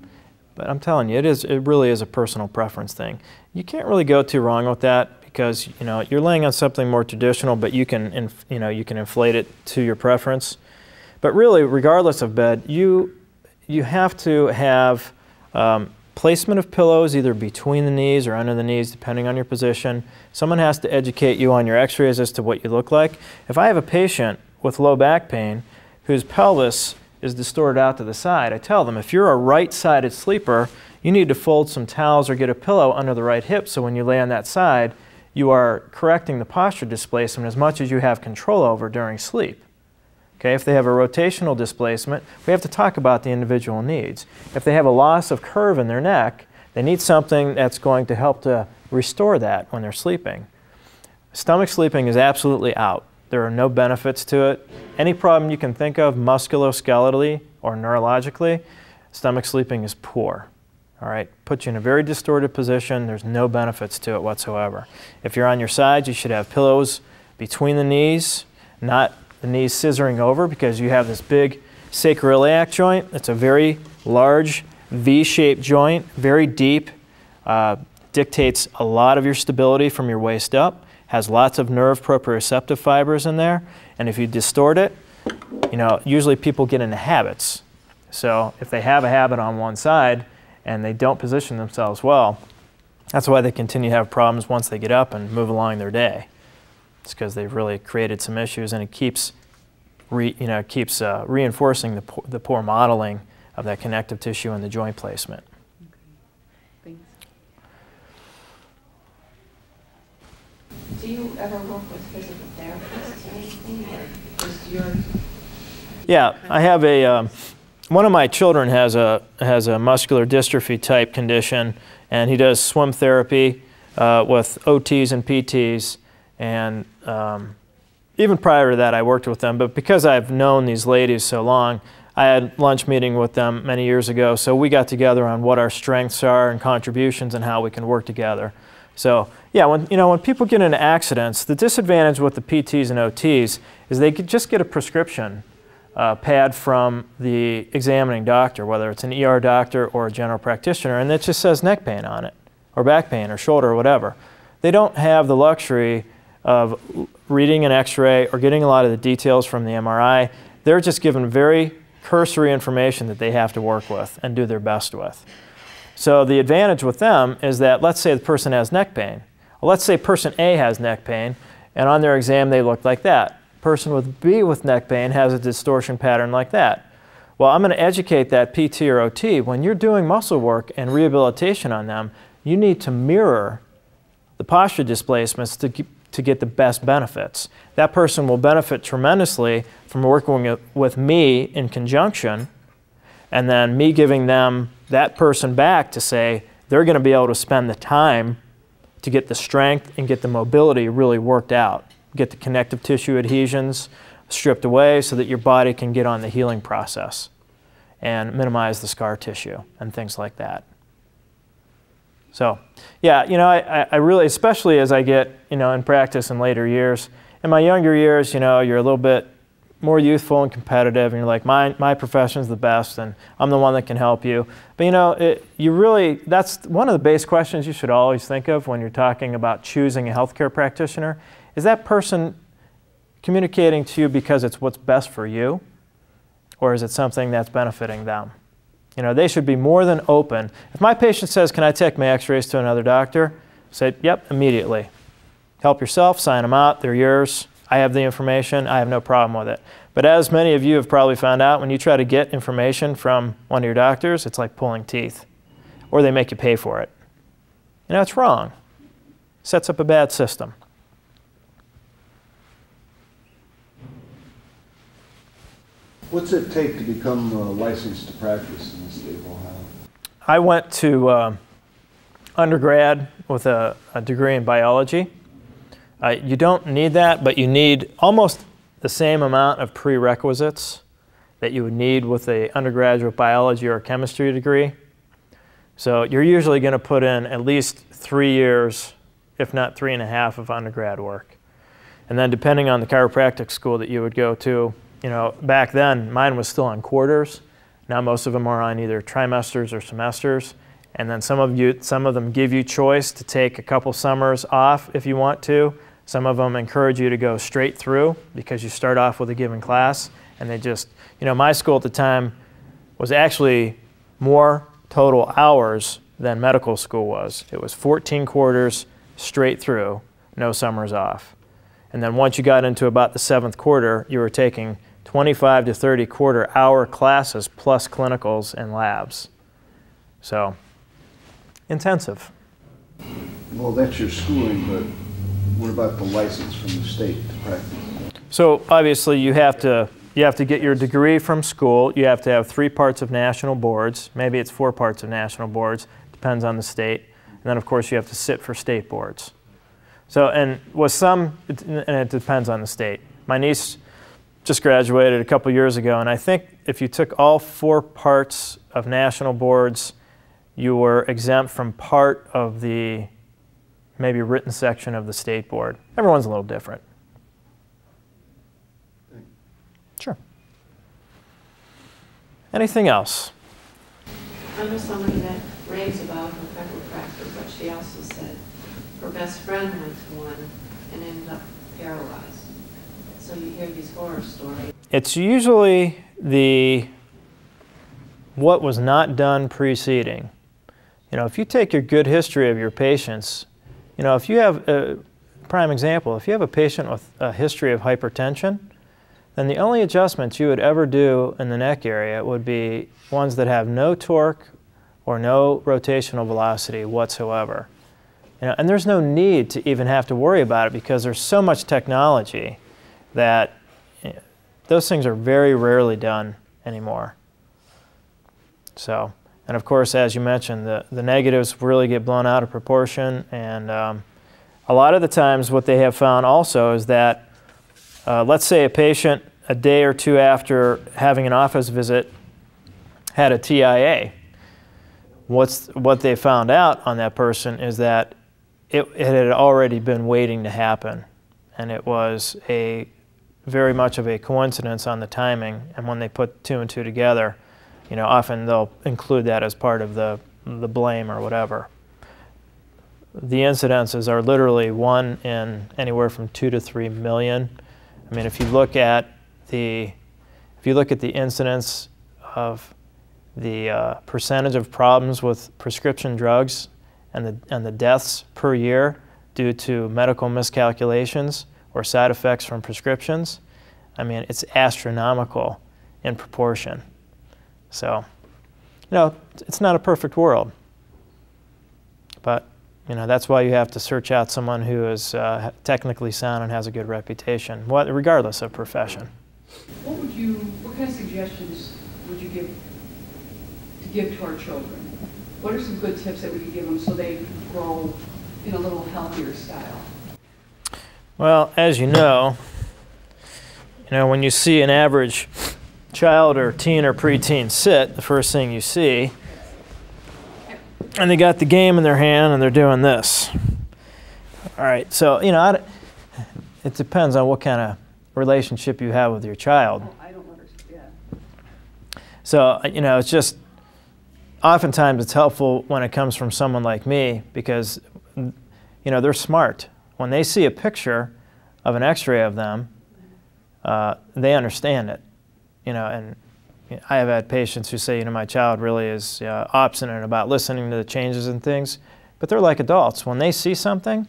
but I'm telling you, it is it really is a personal preference thing. You can't really go too wrong with that because you know you're laying on something more traditional, but you can you know you can inflate it to your preference. But really, regardless of bed, you you have to have um, placement of pillows either between the knees or under the knees, depending on your position. Someone has to educate you on your X-rays as to what you look like. If I have a patient with low back pain whose pelvis is distorted out to the side, I tell them if you're a right sided sleeper, you need to fold some towels or get a pillow under the right hip so when you lay on that side, you are correcting the posture displacement as much as you have control over during sleep. Okay, if they have a rotational displacement, we have to talk about the individual needs. If they have a loss of curve in their neck, they need something that's going to help to restore that when they're sleeping. Stomach sleeping is absolutely out. There are no benefits to it. Any problem you can think of musculoskeletally or neurologically, stomach sleeping is poor. All right, puts you in a very distorted position. There's no benefits to it whatsoever. If you're on your sides, you should have pillows between the knees, not the knees scissoring over because you have this big sacroiliac joint. It's a very large V-shaped joint, very deep, uh, dictates a lot of your stability from your waist up has lots of nerve proprioceptive fibers in there, and if you distort it, you know, usually people get into habits. So if they have a habit on one side and they don't position themselves well, that's why they continue to have problems once they get up and move along their day. It's because they've really created some issues, and it keeps, re, you know, keeps uh, reinforcing the, the poor modeling of that connective tissue and the joint placement. Do you ever work with physical therapists or anything, or your? Yeah, I have a. Um, one of my children has a has a muscular dystrophy type condition, and he does swim therapy uh, with OTs and PTs, and um, even prior to that, I worked with them. But because I've known these ladies so long, I had lunch meeting with them many years ago. So we got together on what our strengths are and contributions and how we can work together. So yeah, when, you know, when people get into accidents, the disadvantage with the PTs and OTs is they just get a prescription uh, pad from the examining doctor, whether it's an ER doctor or a general practitioner, and it just says neck pain on it, or back pain, or shoulder, or whatever. They don't have the luxury of reading an x-ray or getting a lot of the details from the MRI. They're just given very cursory information that they have to work with and do their best with. So the advantage with them is that let's say the person has neck pain. Well, let's say person A has neck pain, and on their exam they look like that. Person with B with neck pain has a distortion pattern like that. Well, I'm going to educate that PT or OT. When you're doing muscle work and rehabilitation on them, you need to mirror the posture displacements to, to get the best benefits. That person will benefit tremendously from working with me in conjunction, and then me giving them that person back to say they're going to be able to spend the time to get the strength and get the mobility really worked out, get the connective tissue adhesions stripped away so that your body can get on the healing process and minimize the scar tissue and things like that. So, yeah, you know, I, I really, especially as I get, you know, in practice in later years, in my younger years, you know, you're a little bit more youthful and competitive, and you're like, my, my profession's the best, and I'm the one that can help you. But you know, it, you really, that's one of the base questions you should always think of when you're talking about choosing a healthcare practitioner. Is that person communicating to you because it's what's best for you, or is it something that's benefiting them? You know, they should be more than open. If my patient says, Can I take my x rays to another doctor? Say, Yep, immediately. Help yourself, sign them out, they're yours. I have the information, I have no problem with it. But as many of you have probably found out, when you try to get information from one of your doctors, it's like pulling teeth, or they make you pay for it. You know, it's wrong. Sets up a bad system. What's it take to become uh, licensed to practice in the state of Ohio? I went to uh, undergrad with a, a, degree in biology. Uh, you don't need that, but you need almost the same amount of prerequisites that you would need with a undergraduate biology or chemistry degree. So you're usually going to put in at least three years, if not three and a half, of undergrad work. And then depending on the chiropractic school that you would go to, you know, back then mine was still on quarters. Now most of them are on either trimesters or semesters. And then some of you, some of them give you choice to take a couple summers off if you want to. Some of them encourage you to go straight through because you start off with a given class and they just, you know, my school at the time was actually more total hours than medical school was. It was 14 quarters straight through, no summers off. And then once you got into about the seventh quarter, you were taking 25 to 30 quarter hour classes plus clinicals and labs. So, intensive. Well, that's your schooling, but what about the license from the state to practice? So obviously you have to you have to get your degree from school. You have to have three parts of national boards. Maybe it's four parts of national boards. Depends on the state. And then of course you have to sit for state boards. So and with some, and it depends on the state. My niece just graduated a couple years ago, and I think if you took all four parts of national boards, you were exempt from part of the maybe written section of the state board. Everyone's a little different. Sure. Anything else? I know somebody that raves about her chiropractor, but she also said her best friend went to one and ended up paralyzed. So you hear these horror stories. It's usually the what was not done preceding. You know, if you take your good history of your patients, you know, if you have a prime example, if you have a patient with a history of hypertension, then the only adjustments you would ever do in the neck area would be ones that have no torque or no rotational velocity whatsoever. You know, and there's no need to even have to worry about it because there's so much technology that you know, those things are very rarely done anymore. So, and of course, as you mentioned, the, the negatives really get blown out of proportion. And um, a lot of the times, what they have found also is that, uh, let's say a patient a day or two after having an office visit had a TIA. What's, what they found out on that person is that it, it had already been waiting to happen. And it was a very much of a coincidence on the timing, and when they put two and two together, you know, often they'll include that as part of the, the blame or whatever. The incidences are literally one in anywhere from two to three million. I mean, if you look at the, if you look at the incidence of the uh, percentage of problems with prescription drugs and the, and the deaths per year due to medical miscalculations, or side effects from prescriptions, I mean, it's astronomical in proportion. So, you know, it's not a perfect world. But, You know, that's why you have to search out someone who is uh, technically sound and has a good reputation, what, regardless of profession. What would you, what kind of suggestions would you give to give to our children? What are some good tips that we could give them so they grow in a little healthier style? Well, as you know, you know when you see an average child or teen or preteen sit, the first thing you see, and they got the game in their hand and they're doing this. All right, so you know, I, it depends on what kind of relationship you have with your child. Oh, I don't understand. So, you know, it's just oftentimes it's helpful when it comes from someone like me because, you know, they're smart. When they see a picture of an x ray of them, uh, they understand it. You know, and I have had patients who say, you know, my child really is uh, obstinate about listening to the changes and things, but they're like adults. When they see something,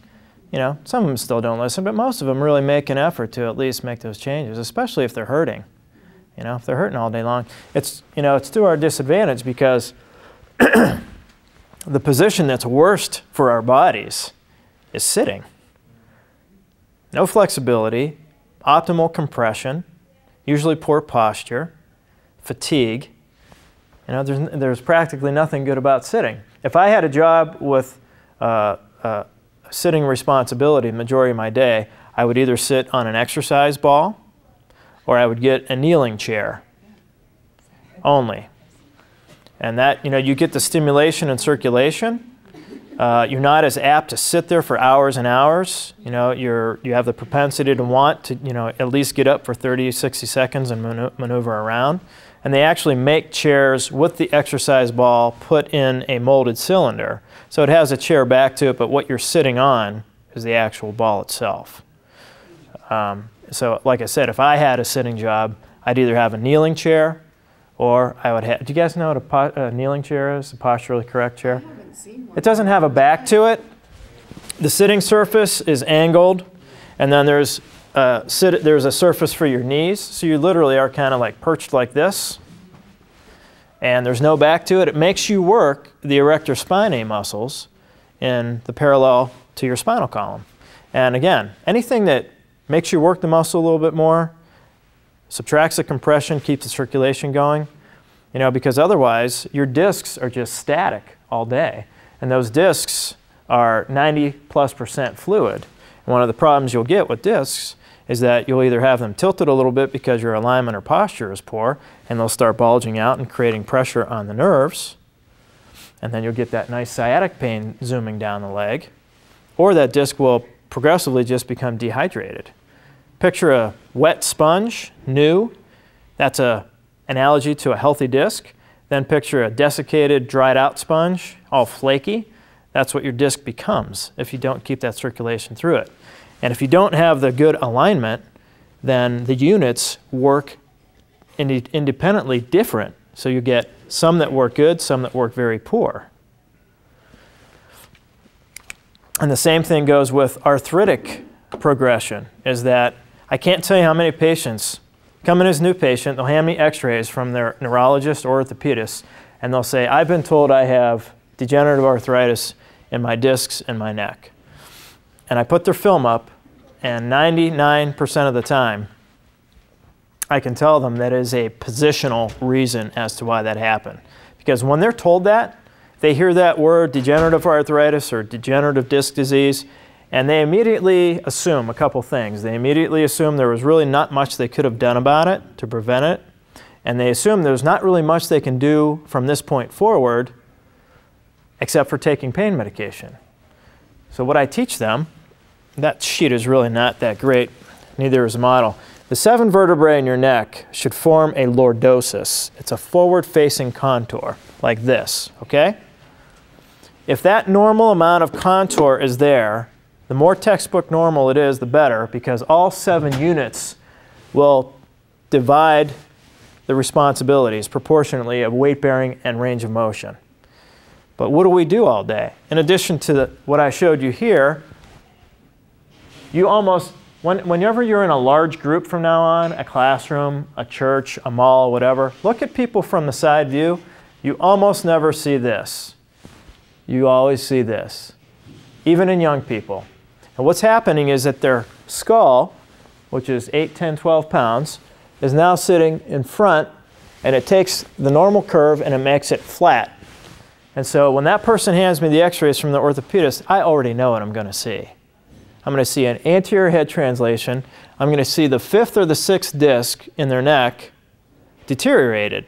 you know, some of them still don't listen, but most of them really make an effort to at least make those changes, especially if they're hurting. You know, if they're hurting all day long, it's you know, it's to our disadvantage because the position that's worst for our bodies is sitting. No flexibility, optimal compression, usually poor posture, fatigue. You know, there's, there's practically nothing good about sitting. If I had a job with uh, uh, sitting responsibility majority of my day, I would either sit on an exercise ball or I would get a kneeling chair only. And that, you know, you get the stimulation and circulation. Uh, you're not as apt to sit there for hours and hours. You know, you're, you have the propensity to want to, you know, at least get up for 30, 60 seconds and maneuver around. And they actually make chairs with the exercise ball put in a molded cylinder. So it has a chair back to it, but what you're sitting on is the actual ball itself. Um, so, like I said, if I had a sitting job, I'd either have a kneeling chair or I would have. Do you guys know what a, a kneeling chair is? A posturally correct chair? It doesn't have a back to it. The sitting surface is angled, and then there's a, sit, there's a surface for your knees. So you literally are kind of like perched like this and there's no back to it, it makes you work the erector spinae muscles in the parallel to your spinal column. And again, anything that makes you work the muscle a little bit more, subtracts the compression, keeps the circulation going, you know, because otherwise your discs are just static all day. And those discs are 90 plus percent fluid. And one of the problems you'll get with discs is that you'll either have them tilted a little bit because your alignment or posture is poor, and they'll start bulging out and creating pressure on the nerves, and then you'll get that nice sciatic pain zooming down the leg, or that disc will progressively just become dehydrated. Picture a wet sponge, new, that's a analogy to a healthy disc. Then picture a desiccated, dried out sponge, all flaky. That's what your disc becomes if you don't keep that circulation through it. And if you don't have the good alignment, then the units work ind independently different. So you get some that work good, some that work very poor. And the same thing goes with arthritic progression, is that I can't tell you how many patients come in as a new patient, they'll hand me x-rays from their neurologist or orthopedist, and they'll say, I've been told I have degenerative arthritis in my discs and my neck and I put their film up, and 99% of the time, I can tell them that is a positional reason as to why that happened. Because when they're told that, they hear that word degenerative arthritis or degenerative disc disease, and they immediately assume a couple things. They immediately assume there was really not much they could have done about it to prevent it, and they assume there's not really much they can do from this point forward except for taking pain medication. So what I teach them that sheet is really not that great, neither is the model. The seven vertebrae in your neck should form a lordosis. It's a forward-facing contour, like this, okay? If that normal amount of contour is there, the more textbook normal it is, the better, because all seven units will divide the responsibilities proportionately of weight bearing and range of motion. But what do we do all day? In addition to the, what I showed you here, you almost, when, whenever you're in a large group from now on, a classroom, a church, a mall, whatever, look at people from the side view. You almost never see this. You always see this. even in young people. And what's happening is that their skull, which is 8, 10, 12 pounds, is now sitting in front and it takes the normal curve and it makes it flat. And so when that person hands me the x-rays from the orthopedist, I already know what I'm going to see. I'm going to see an anterior head translation. I'm going to see the fifth or the sixth disc in their neck deteriorated.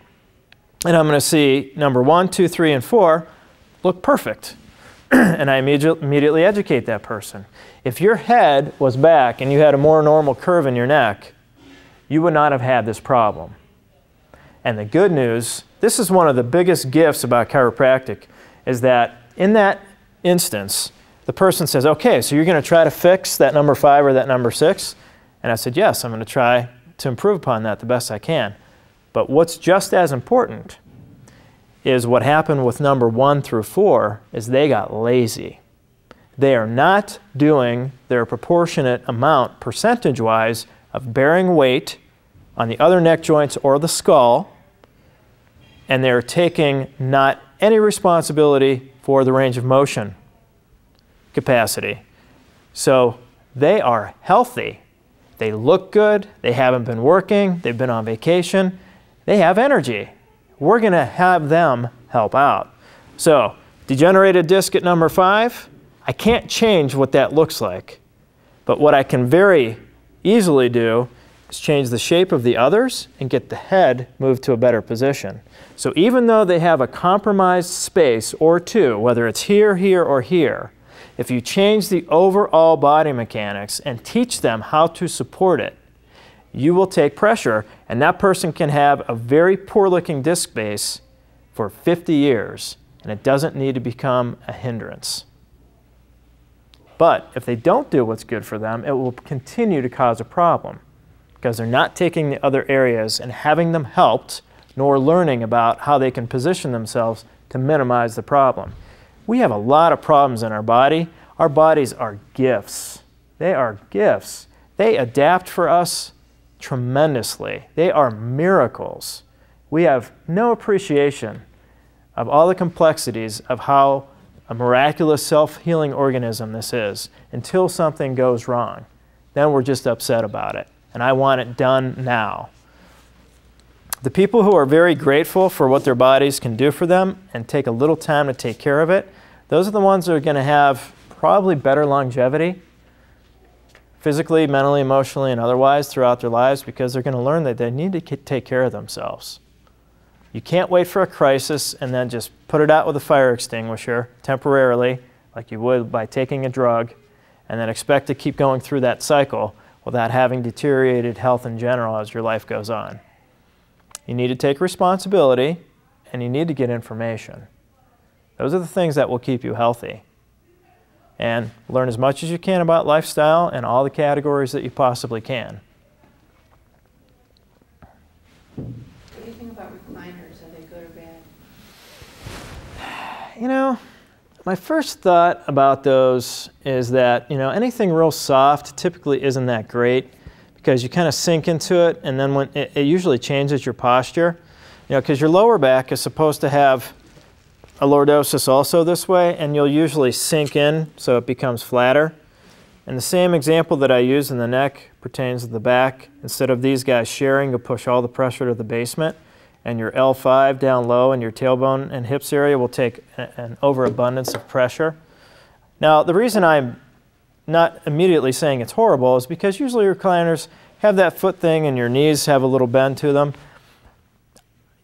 And I'm going to see number one, two, three, and four look perfect. and I immediately educate that person. If your head was back and you had a more normal curve in your neck, you would not have had this problem. And the good news, this is one of the biggest gifts about chiropractic, is that in that instance, the person says, okay, so you're going to try to fix that number five or that number six? And I said, yes, I'm going to try to improve upon that the best I can. But what's just as important is what happened with number one through four is they got lazy. They are not doing their proportionate amount percentage-wise of bearing weight on the other neck joints or the skull, and they're taking not any responsibility for the range of motion capacity. So they are healthy. They look good. They haven't been working. They've been on vacation. They have energy. We're going to have them help out. So degenerated disc at number five, I can't change what that looks like. But what I can very easily do is change the shape of the others and get the head moved to a better position. So even though they have a compromised space or two, whether it's here, here, or here, if you change the overall body mechanics and teach them how to support it, you will take pressure and that person can have a very poor looking disc base for 50 years and it doesn't need to become a hindrance. But if they don't do what's good for them, it will continue to cause a problem because they're not taking the other areas and having them helped nor learning about how they can position themselves to minimize the problem. We have a lot of problems in our body. Our bodies are gifts. They are gifts. They adapt for us tremendously. They are miracles. We have no appreciation of all the complexities of how a miraculous self-healing organism this is until something goes wrong. Then we're just upset about it. And I want it done now. The people who are very grateful for what their bodies can do for them and take a little time to take care of it, those are the ones that are going to have probably better longevity physically, mentally, emotionally, and otherwise throughout their lives because they're going to learn that they need to take care of themselves. You can't wait for a crisis and then just put it out with a fire extinguisher temporarily, like you would by taking a drug, and then expect to keep going through that cycle without having deteriorated health in general as your life goes on. You need to take responsibility and you need to get information. Those are the things that will keep you healthy and learn as much as you can about lifestyle and all the categories that you possibly can. What do you think about recliners? Are they good or bad? You know, my first thought about those is that, you know, anything real soft typically isn't that great because you kind of sink into it and then when it, it usually changes your posture. You know, because your lower back is supposed to have a lordosis also this way, and you'll usually sink in so it becomes flatter. And the same example that I use in the neck pertains to the back. Instead of these guys sharing, you'll push all the pressure to the basement, and your L5 down low and your tailbone and hips area will take an overabundance of pressure. Now, the reason I'm not immediately saying it's horrible is because usually recliners have that foot thing and your knees have a little bend to them.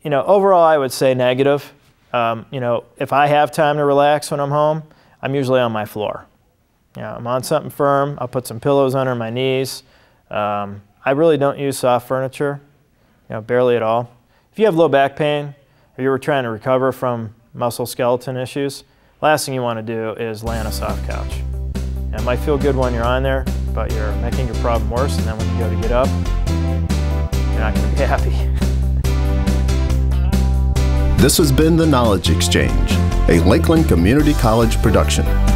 You know, overall I would say negative. Um, you know, if I have time to relax when I'm home, I'm usually on my floor. You know, I'm on something firm. I'll put some pillows under my knees. Um, I really don't use soft furniture, you know, barely at all. If you have low back pain or you were trying to recover from muscle skeleton issues, last thing you want to do is lay on a soft couch. It might feel good when you're on there, but you're making your problem worse, and then when you go to get up, you're not going to be happy. This has been The Knowledge Exchange, a Lakeland Community College production.